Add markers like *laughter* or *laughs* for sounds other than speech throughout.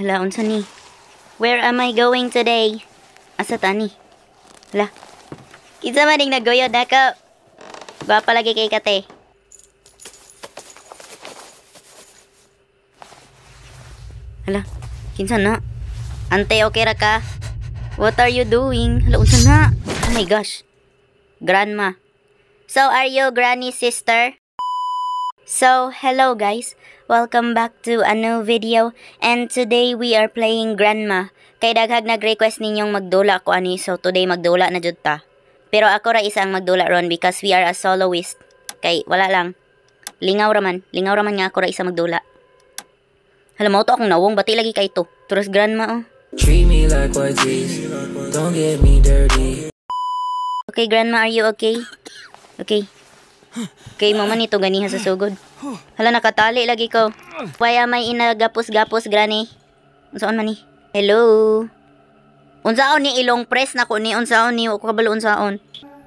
Hala, unsa ni? Where am I going today? Asa tani? Hala. Kinsa man ning naguyod ako? Gwapa lagi kay kate. Hala, kinsa na? Ante, okay ra ka? What are you doing? Hala, unsa na? Oh my gosh. Grandma. So, are you granny sister? So, hello guys. Welcome back to a new video. And today we are playing Grandma. Kay daghag nag-request ninyong magdula ko ani. So, today magdula na jud ta. Pero ako ra isang magdula ron because we are a soloist. Kay, wala lang. Lingaw raman. Lingaw raman nga ako ra isa magdula. Hala mo to akong nawong. Bati lagi kay to. Turos Grandma oh. Treat me like white tees. Don't get me dirty. Okay, Grandma, are you okay? Okay. Okay, mo man ito ganiha sa sugod. Hala, nakatali lagi ko. Why am I inagapos-gapos, Granny? Unsaon man ni? Hello? Unsaon ni ilong press na ko ni? Unsaon ni? Ako kabalo unsaon?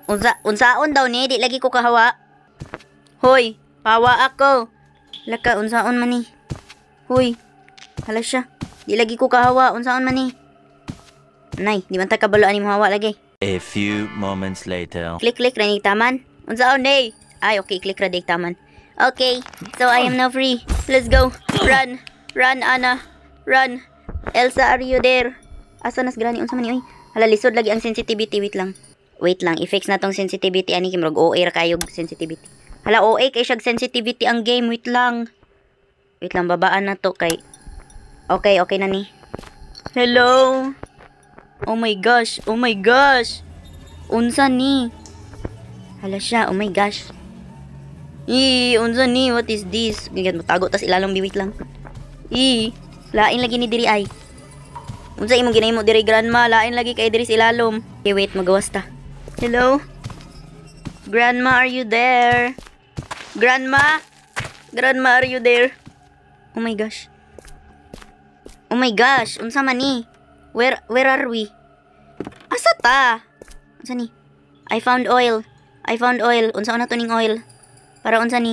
Unsa, unsaon daw ni? Di lagi ko kahawa. Hoy, pawa ako. Laka, unsaon man ni? Hoy, hala siya. Di lagi ko kahawa. Unsaon man ni? Nay, di man ta kabalo ani mo hawa lagi. A few moments later. Click click ra ni taman. Unsaon day? Ay okay, click ra day taman. Okay, so I am now free. Let's go. Run. Run Ana. Run. Elsa, are you there? Asa nas grani unsa man ni oy? Hala lisod lagi ang sensitivity wait lang. Wait lang, i-fix na tong sensitivity ani kimrog OA ra kayog sensitivity. Hala OA kay siyag sensitivity ang game wait lang. Wait lang babaan na to kay Okay, okay na ni. Hello. Oh my gosh, oh my gosh. Unsa ni? Hala siya, oh my gosh. Ii, unsa ni? What is this? Ganyan matago tas ilalong biwit lang. Ii, lain lagi ni diri ay. Unsa imong ginahimo diri grandma? Lain lagi kay diri ilalom. Okay, wait, magawas ta. Hello? Grandma, are you there? Grandma? Grandma, are you there? Oh my gosh. Oh my gosh, unsa man ni? Where where are we? Asa ta? Unsa ni? I found oil. I found oil. Unsa na to ning oil? Para unsa ni?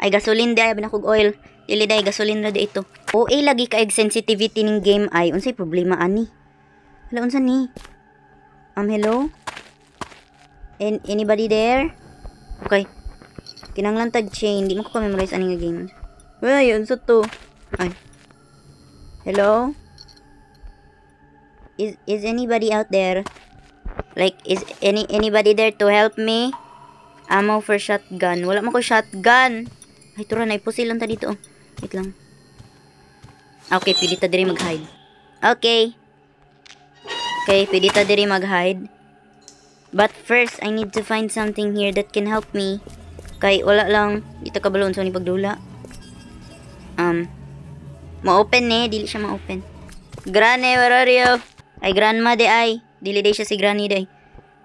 Ay gasoline di ay binakog oil. Dili day gasoline ra ito. OA lagi kaig sensitivity ning game ay unsay problema ani? Hala unsa ni? Um hello? An anybody there? Okay. Kinanglan tag chain, di mo ko memorize ani nga game. Ay, unsa to? Ay. Hello? Is is anybody out there? Like is any anybody there to help me? Ammo for shotgun. Wala man ko shotgun. Ay tura na ipusil lang ta dito. oh. Wait lang. Okay, pwede ta diri mag-hide. Okay. Okay, pwede ta diri mag-hide. But first, I need to find something here that can help me. Kay wala lang dito kabalon sa ni pagdula. Um, ma-open eh, dili siya ma-open. Grane, where are you? Ay, grandma de ay. Dili day siya si granny day.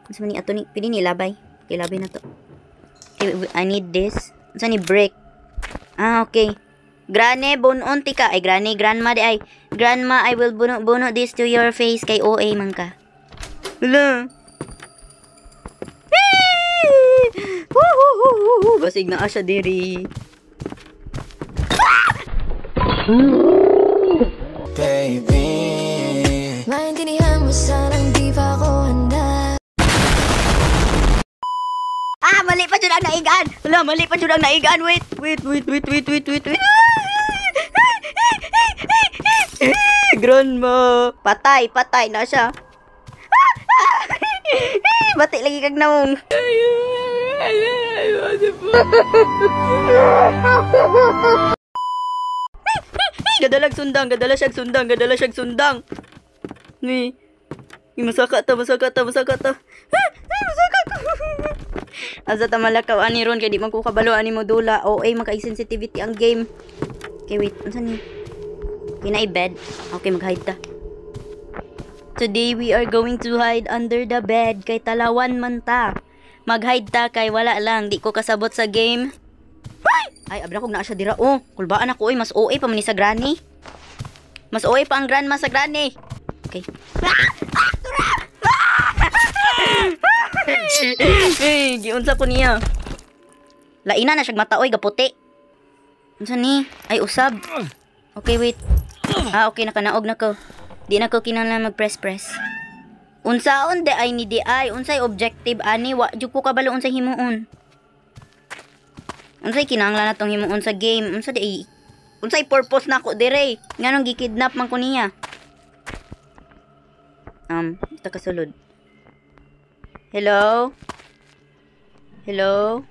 Ano ni ato ni, pili ni labay. Okay, labay na to. I need this. Ano ni brick? Ah, okay. Grane, bunon tika. Ay, grane, grandma de ay. Grandma, I will buno, buno this to your face kay OA man ka. Hala. Basig na asya diri. Baby. Ang naigaan. Wala, mali pa jud ang naigaan. Wait, wait, wait, wait, wait, wait, wait, wait. Grandma. Patay, patay na siya. Bati lagi kag naong. Gadalag sundang, gadala siyag sundang, gadala siyag sundang. Ni, ni masaka ta, masaka ta, masaka ta. Asa ta malakaw ani ron kay di man ko kabalo ani mo dula. OA man kay sensitivity ang game. Okay, wait. Unsa ni? Kinai bed. Okay, mag-hide ta. Today we are going to hide under the bed kay talawan man ta. Mag-hide ta kay wala lang di ko kasabot sa game. Ay, abra kog naa siya dira. Oh, kulbaan ako oy, mas OA pa man ni sa granny. Mas OA pa ang grandma sa granny. Okay. *laughs* Eh, giunsa ko niya. Laina na siyag mata oy gaputi. Unsa ni? Ay usab. Okay, wait. Ah, okay, nakanaog na ko. Di na ko kinahanglan mag-press-press. Unsaon de ay ni di ay unsay objective ani wa jud ko kabalo unsay himuon. Unsay kinahanglan natong himuon sa game? Unsa di ay unsay purpose nako dire? Nganong gikidnap man ko niya? Um, ito kasulod. Hello? Hello?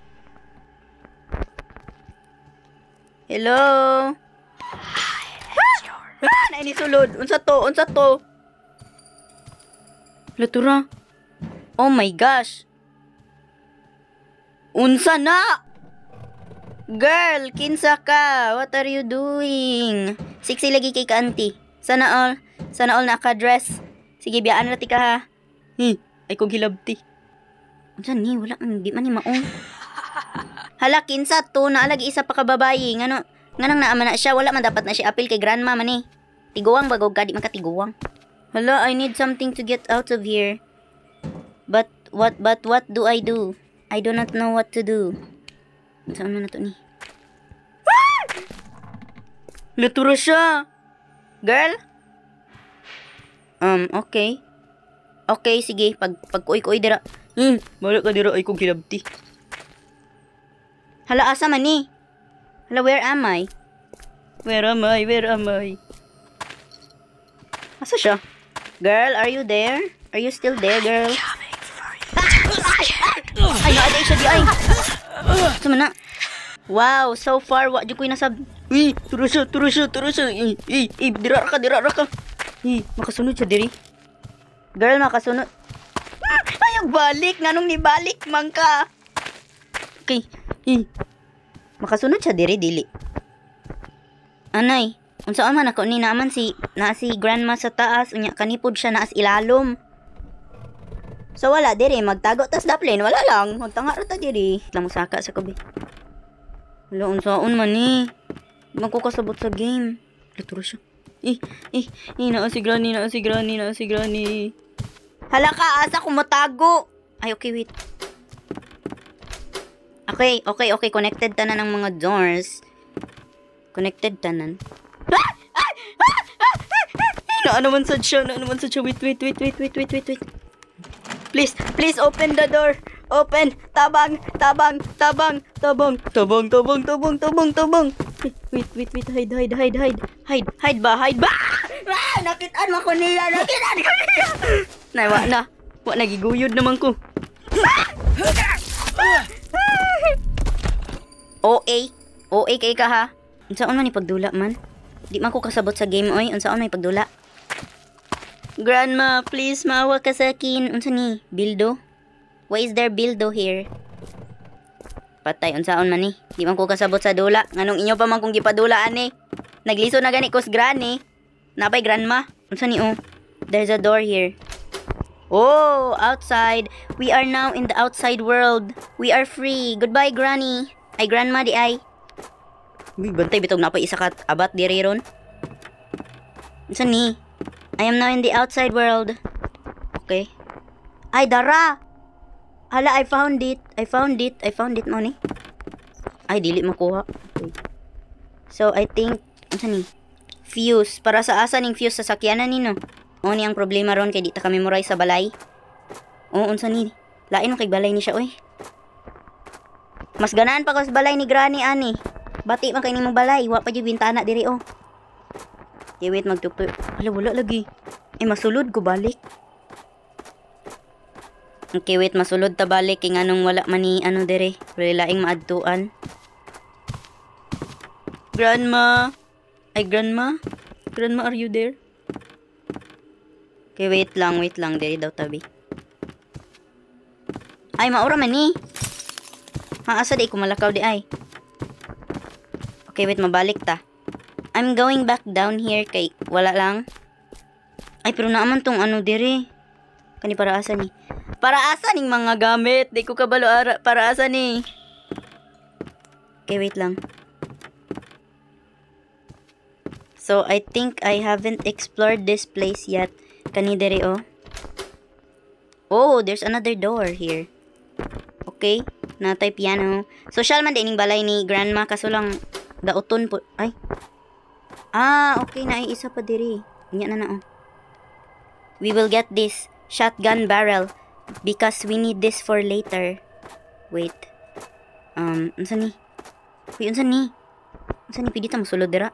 Hello? Ah, na ini sulod. Unsa to? Unsa to? Latura. Oh my gosh. Unsa na? Girl, kinsa ka? What are you doing? Sexy lagi kay ka auntie. Sana all, sana all naka-dress. Sige, biyaan na ti ka ha. Hi, ay kong hilabti. Unsa ni? Wala, hindi man ni maong. Hala, kinsa to? Naalagi isa pa ka babayi. Ngano, nganang naaman na siya. Wala man dapat na siya apil kay grandma man eh. Tiguwang bagog ka, di man ka tiguwang. Hala, I need something to get out of here. But, what, but what do I do? I do not know what to do. Saan na to ni? *gasps* Lutura siya! Girl? Um, okay. Okay, sige. Pag, pag kuy-kuy dira. Hmm, bala ka dira ay kong kilabti. Hala, asa man ni? Hala, where am I? Where am I? Where am I? Asa siya? Girl, are you there? Are you still there, girl? Ay, naaday siya di ay. Sama na. Wow, so far, wa di ko nasab. Uy, turo siya, turo siya, turo siya. Uy, uy, uy, dira ka, dira ka. Uy, makasunod siya diri. Girl, makasunod. Ay, ang balik. Nganong ni balik, man ka. Okay. Uy. Makasunod siya diri, dili. Anay, unsaan man ako ni naman si na si grandma sa taas unya kanipod siya naas ilalom. So wala diri magtago tas daplin wala lang magtanga ra ta diri lang saka sa kubi. Wala unsaon man ni. Di man ko kasabot sa game. Laturo siya. Eh, eh, eh, naa si Granny, naa si Granny, naa si Granny. Hala ka, asa ko matago. Ay, okay, wait. Okay, okay, okay. Connected tanan ng mga doors. Connected tanan. Ah! Ah! Ah! Ah! Ah! Naman sad siya, na naman sad siya. Wait, wait, wait, wait, wait, wait, wait, wait. Please, please open the door. Open. Tabang, tabang, tabang, tabang, tabang, tabang, tabang, tabang, tabang. Wait, wait, wait. Hide, hide, hide, hide. Hide, hide ba? Hide ba? Ah! Nakitaan mo ko niya. Nakitaan ko niya. Nay, wa na. Wa nagiguyod naman ko. OA. OA kay ka ha. Unsaon man ipagdula man? Di man ko kasabot sa game oy. Unsaon man ipagdula? Grandma, please maawa ka sa akin. Unsa ni? Bildo? Why is there bildo here? Patay, unsaon man ni? Di man ko kasabot sa dula. Nganong inyo pa man kong gipadula ani? Nagliso na gani kos granny. Napay grandma. Unsa ni oh? There's a door here. Oh, outside. We are now in the outside world. We are free. Goodbye, Granny. Ay, Grandma, di ay. Uy, bantay bitog na pa isa ka abat diri ron. Unsa ni? I am now in the outside world. Okay. Ay, dara. Hala, I found it. I found it. I found it mo ni. Ay, dili makuha. Okay. So, I think, unsa ni? Fuse. Para sa asa ning fuse sa sakyanan ni no? O ni ang problema ron kay di ta kami muray sa balay. Oo, unsa ni? Lain kay balay ni siya, oy. Mas ganaan pa ko sa balay ni Granny ani. Bati man kay nimong balay, wa pa jud bintana diri oh. Okay, wait magtuktok. Hala wala lagi. Ay masulod ko balik. Okay, wait masulod ta balik kay nganong wala man ni ano diri. Wala laing maadtuan. Grandma. Ay grandma. Grandma, are you there? Okay, wait lang, wait lang. Diri daw tabi. Ay, maura man ni. Ha, asa di ko malakaw di ay. Okay, wait, mabalik ta. I'm going back down here kay wala lang. Ay, pero naaman tong ano diri. Kani para asa ni. Para asa ning mga gamit. Di ko kabalo ara para asa ni. Okay, wait lang. So, I think I haven't explored this place yet. Kani diri oh. Oh, there's another door here. Okay, natay piano. Social man din balay ni grandma kaso lang dauton po. Ay. Ah, okay na isa pa diri. Nya na na oh. We will get this shotgun barrel because we need this for later. Wait. Um, unsa ni? Uy, unsa ni? Unsa ni pidi ta mosulod dira?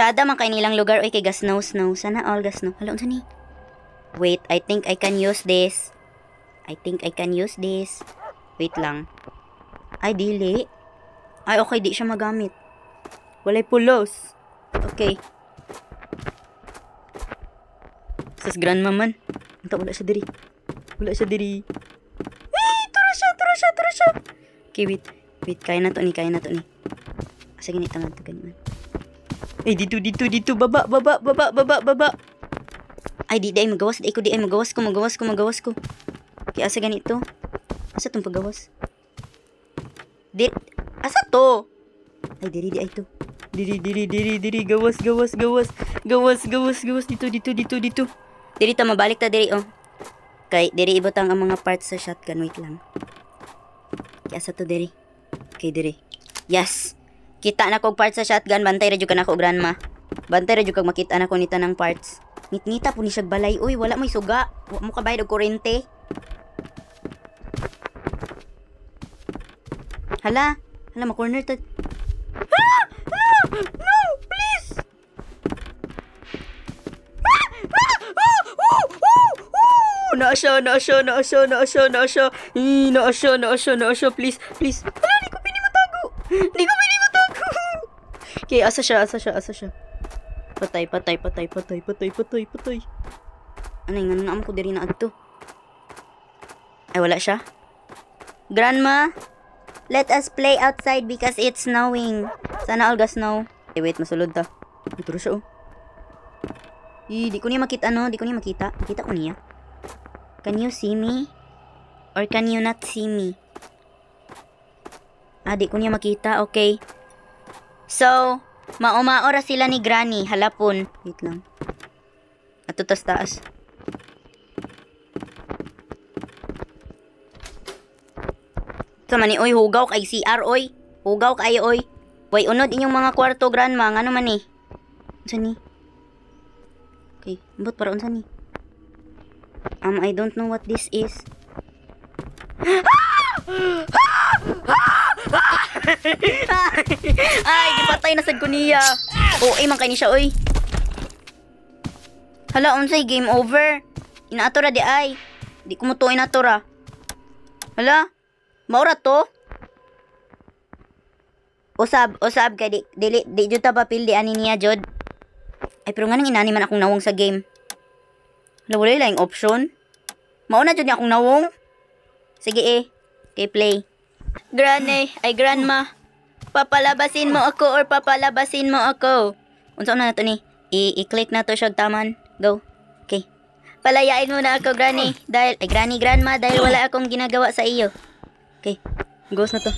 Chada man kay nilang lugar oy kay gas snow. Sana all gas snow. Hala ni? Wait, I think I can use this. I think I can use this. Wait lang. Ay, dili. Ay, okay, di siya magamit. Walay pulos. Okay. Sus grandma man. Unta wala siya diri. Wala siya diri. Ay, tara siya, tara siya, tara siya. Okay, wait. Wait, kaya na to ni, kaya na to ni. Asa ganito man to, ganito Ay, dito, dito, dito. Baba, baba, baba, baba, baba. Ay, di, di, ay, magawas. Di ko, di, ay, magawas ko, magawas ko, magawas ko. Okay, asa ganito? Asa tong paggawas? Di, asa to? Ay, diri, di, ay, to. Diri, diri, diri, diri, gawas, gawas, gawas. Gawas, gawas, gawas. Dito, dito, dito, dito. Diri ta, mabalik ta, diri, oh. Kay, diri, ibutang ang mga parts sa shotgun. Wait lang. Kaya asa to, diri. Okay, diri. Yes! Kita na kog parts sa shotgun. Bantay ra jud ka na ko, grandma. Bantay ra jud kag makita na ko nita ng parts. Ngit-ngita po ni siya balay. Uy, wala may suga. Mo kabayad og kurente. Hala. Hala, ma-corner ta. Ah! Ah! No! Please! Ah! Ah! Ah! Oh! Oh! Oh! Naa siya, naa siya, naa siya. Please, please. Hala, di ko pini matago. Di ko pini matago. Okay, asa siya, asa siya, asa siya. Patay, patay, patay, patay, patay, patay, patay. Ano yung naam ko diri na adto? Ay, wala siya? Grandma, let us play outside because it's snowing. Sana all ga snow. Eh, wait, masulod ta. Ito siya, oh. Eh, di ko niya makita, no? Di ko niya makita. Makita ko niya. Can you see me? Or can you not see me? Ah, di ko niya makita. Okay. So, maumaora sila ni Granny. Halapon. Wait lang. Ato tas taas. Sa man ni oy hugaw kay CR oy. Hugaw kay oy. Way unod inyong mga kwarto grandma ngano man ni? Unsa ni? Okay, ambot para unsa ni? Um, I don't know what this is. *gasps* Ay, gipatay na sad ko niya. Oo, ay man kay ni siya oy. Hala, unsay game over. Inaatora di ay. Di ko mo. Hala, maura to. Usab, usab kay di dili di jud ta papil di ani niya jud. Ay pero nga nang inani man akong nawong sa game. Hala, wala lang option. Mauna jud niya akong nawong. Sige eh. Okay, play. Granny, ay grandma. Papalabasin mo ako or papalabasin mo ako. Unsa na nato ni? I-click na to siya taman. Go. Okay. Palayain mo na ako, Granny. Dahil, ay, Granny, Grandma, dahil wala akong ginagawa sa iyo. Okay. Goes na to.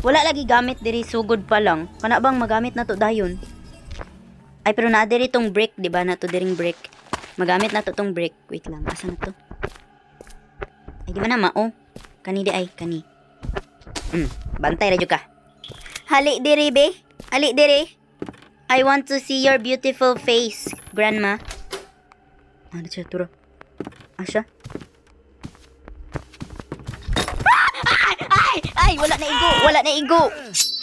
Wala lagi gamit diri sugod pa lang. Kana bang magamit na to dayon? Ay, pero na diri tong brick, di ba? Na to diring brick. Magamit na to tong brick. Wait lang, asa na to? Ay, di ba na mao? Kani di ay, kani. Hmm, bantay jud ka. Hali diri, be. Hali diri. I want to see your beautiful face, grandma. Ano siya, turo? Asya? Ay! Ay! Ay! Wala na igo! Wala na igo!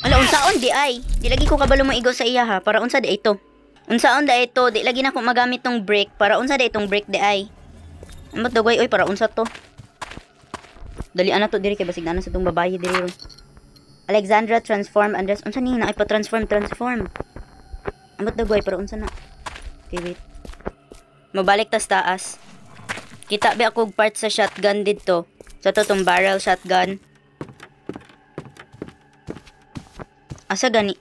Wala, unsaon di ay. Di lagi ko kabalo mo igo sa iya ha. Para unsa di ito. Unsaon da ito. Di lagi na ko magamit tong break. Para unsa di itong break di ay. Amot dugay, oy, para unsa to. Dali ana to diri kay basig na na sa tong babaye diri ron. Alexandra transform Andres unsa ni na pa transform. Amot dugay para unsa na. Okay, wait. Mabalik tas taas. Kita ba ako part sa shotgun dito. Sa to tong barrel shotgun. Asa gani?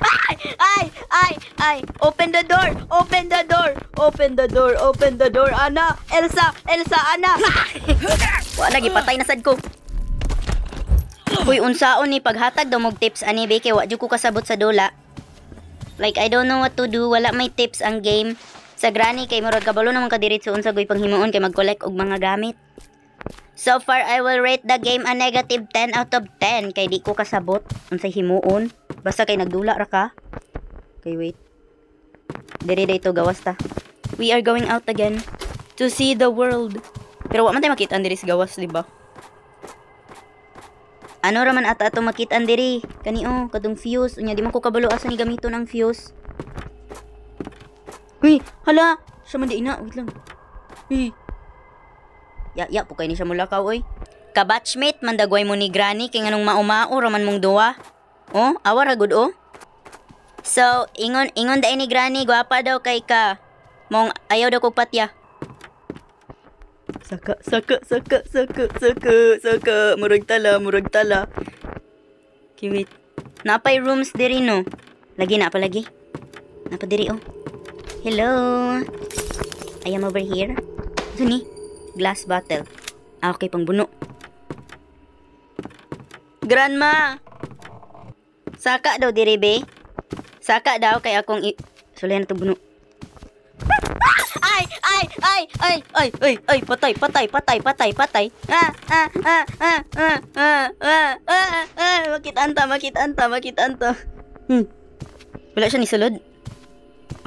Ay! Ay! Ay! Ay! Open the door! Open the door! Open the door! Open the door! Ana! Elsa! Elsa! Ana! *laughs* Wa lagi patay na sad ko. Uy, unsaon ni paghatag daw mog tips ani be kay wa ko kasabot sa dula. Like I don't know what to do, wala may tips ang game. Sa granny kay murag kabalo naman ka diretso unsa goy panghimuon kay mag-collect og mga gamit. So far, I will rate the game a negative 10 out of 10 kay di ko kasabot unsay himuon. Basta kay nagdula ra ka. Okay, wait. Diri dito gawas ta. We are going out again to see the world. Pero wa man tayo makita diri sa gawas, di ba? Ano raman ata ato makita diri? Kani oh, kadung fuse. Unya di man ko kabalo asa ni gamito ng fuse. Uy, hala. Siya man di ina. Wait lang. Uy. Ya, ya, pukay ni siya mulakaw, oy. Kabatchmate, mandagway mo ni Granny, kay nganong maumao, raman mong duwa. Oh, awa ra gud oh. So, ingon, ingon dai ni Granny, gwapa daw kay ka. Mong ayaw daw kog patya. Saka, saka, saka, saka, saka, saka. Murag tala, murag tala. Okay, wait. Napay rooms diri no. Lagi na pa lagi. Napa diri oh. Hello. I am over here. Ito ni. Glass bottle. Ah, okay, pang buno. Grandma! Saka daw diri be. Saka daw kay akong i... Sulay na to buno. Ay! Ay! Ay! Ay! Ay! Ay! Ay! Patay! Patay! Patay! Patay! Patay! Ah! Ah! Ah! Ah! Ah! Ah! Ah! Ah! Ah! Makita anta! Makita anta! Makita anta! Hmm. Wala siya ni sulod.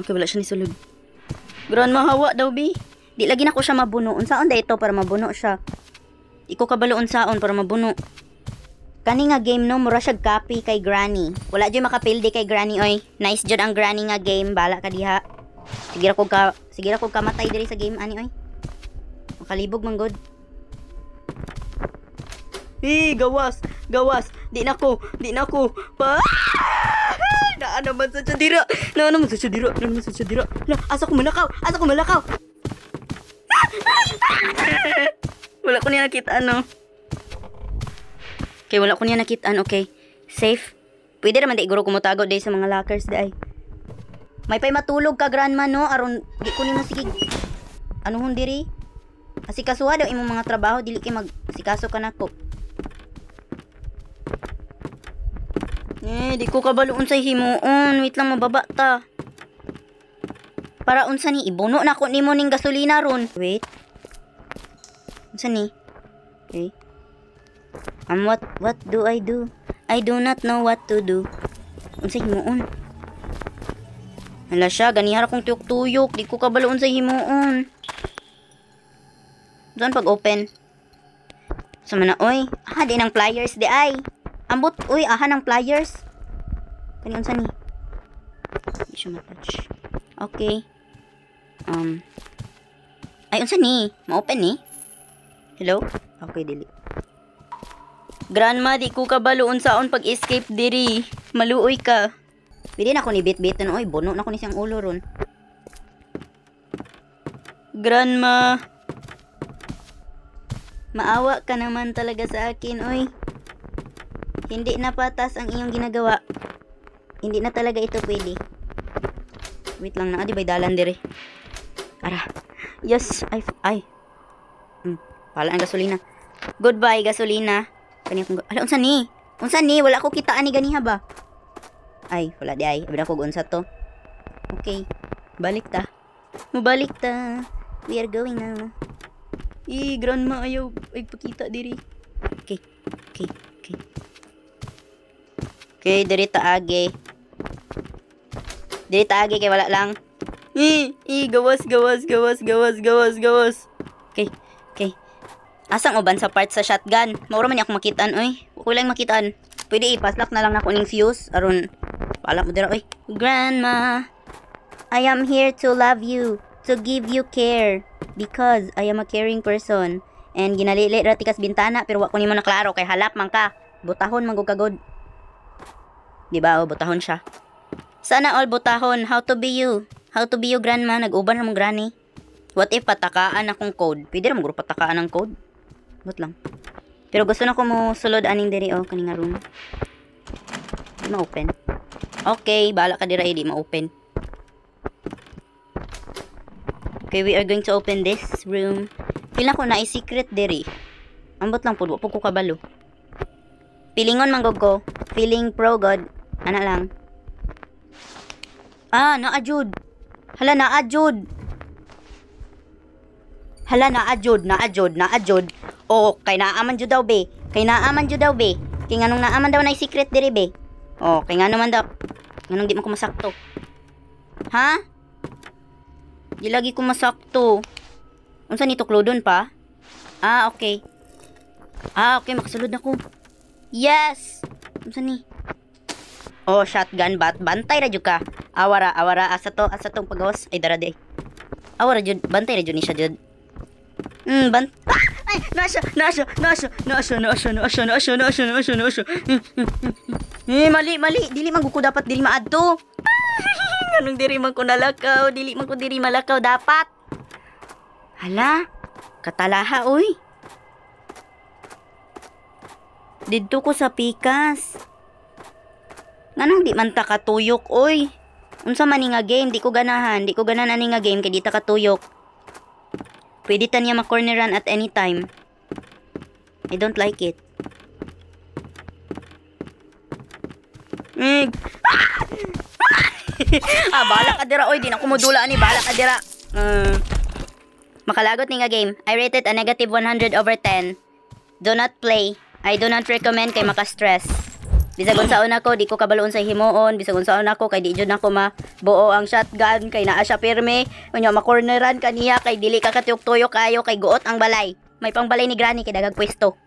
Okay, wala siya ni sulod. Grandma hawa daw bi. Di lagi na ko siya mabuno. Unsaon da ito para mabuno siya. Di ko kabalo unsaon para mabuno. Kani nga game no, mura siya copy kay Granny. Wala jud makapildi kay Granny oy. Nice jud ang Granny nga game, bala ka diha. Sige ra ko ka, sige ra ko kamatay diri sa game ani oy. Makalibog man god. Eh, gawas, gawas. Di na ko, di na ko. Pa. Naa naman sa dira. Naa naman sa dira. Naa naman sa dira. Na, asa ko malakaw? Asa ko malakaw? *laughs* Wala ko niya nakita ano. Okay, wala ko niya nakitaan. Okay. Safe. Pwede naman di guro kumutago day sa mga lockers day. May pay matulog ka grandma no aron di ko nimo sige. Ano hon diri? Asikasuha daw imong mga trabaho dili kay mag sikaso ka nako. Eh, di ko kabaloon sa himuon. Wait lang mababa ta. Para unsa ni ibuno na ko nimo ning gasolina ron. Wait. Unsa ni? Okay. Um, what, what do I do? I do not know what to do. Unsa himuon? Hala siya, ganihara kong tuyok-tuyok. Di ko kabaloon sa himuon. Doon pag open. Sa mana, oy. Ah, di ng pliers di ay. Ambot, uy, aha ng pliers. Kani unsa ni? Di siya matouch. Okay. Um. Ay, unsa ni? Ma-open ni? Hello? Okay, dili. Grandma, di ko kabaloon saon pag-escape diri. Maluoy ka. Pwede na ako ni bit-bit na oy, bono na ko ni siyang ulo ron. Grandma. Maawa ka naman talaga sa akin, oy. Hindi na patas ang iyong ginagawa. Hindi na talaga ito pwede. Wait lang na, di ba dalan dire? Ara. Yes, ay, ay. Hmm, pala ang gasolina. Goodbye, gasolina. Kani akong, ala, unsa ni? Unsa ni? Wala ko kitaan ni ganiha ba? Ay, wala di ay. Abra ko unsa to. Okay. Balik ta. Mubalik ta. We are going now. Eh, grandma ayaw ay pakita diri. Okay. Okay. Okay. Okay, diri ta age. Diri ta age kay wala lang. Eh, eh, gawas, gawas, gawas, gawas, gawas, gawas. Okay. Okay. Asang uban sa part sa shotgun? Maura man niya ako makitaan, oy. Ako lang makitaan. Pwede ipaslak na lang na ko ning fuse. Aron, pala mo dira, oy. Grandma, I am here to love you, to give you care, because I am a caring person. And ginalili ra tikas bintana, pero wa ko nimo na klaro, kay halap man ka. Butahon man kagod. Di ba, oh, butahon siya. Sana all butahon, how to be you. How to be you, grandma, nag-uban na mong granny. What if patakaan akong code? Pwede ra mo patakaan ang code. But lang. Pero gusto na ko mo sulod aning diri oh kaning nga room. Di ma-open. Okay, bala ka dira di ma-open. Okay, we are going to open this room. Pila ko na i-secret diri. Ambot lang pud, wa ko kabalo. Pilingon manggog ko. Feeling pro god. Ana lang. Ah, naajud. Hala, naajud. Hala, naajud, naajud, naajud. Oh, kay naaman jud daw be. Kay naaman jud daw be. Kay nganong naaman daw na secret diri be. Oh, kay ngano man daw. Nganong di man ko masakto. Ha? Di lagi ko masakto. Unsa ni tuklodon pa? Ah, okay. Ah, okay, makasulod na ko. Yes! Unsa ni? Oh, shotgun bat. Bantay ra jud ka. Awara, awara asa to, asa tong pagawas. Ay dara day. Awara jud, bantay ra jud ni siya jud. Hmm, ban ah! Ay, nasa, nasa, nasa, nasa, nasa, nasa, nasa, nasa, nasa, nasa. Eh, mali, mali. Dili man ko dapat dili maadto. *laughs* Anong diri man ko nalakaw? Dili man ko diri malakaw dapat. Hala, katalaha oy. Didto ko sa pikas. Nganong di man ta katuyok oy. Unsa man nga game, di ko ganahan, di ko ganahan ni nga game kay di ta katuyok. Pwede ta niya ma-corneran at any time. I don't like it. Mig. *laughs* ah, bala ka dira. Oy, di na kumudula ni. Bala ka dira. Mm. makalagot ni nga game. I rated a negative 100 over 10. Do not play. I do not recommend kay maka-stress. Bisag unsa una ko, di ko kabaloon sa himuon. Bisag unsa una ko, kay di jud na ko mabuo ang shotgun. Kay naa siya pirme. Unya makorneran kaniya kay dili ka katuyok-tuyok kayo kay guot ang balay. May pangbalay ni granny kay dagag pwesto.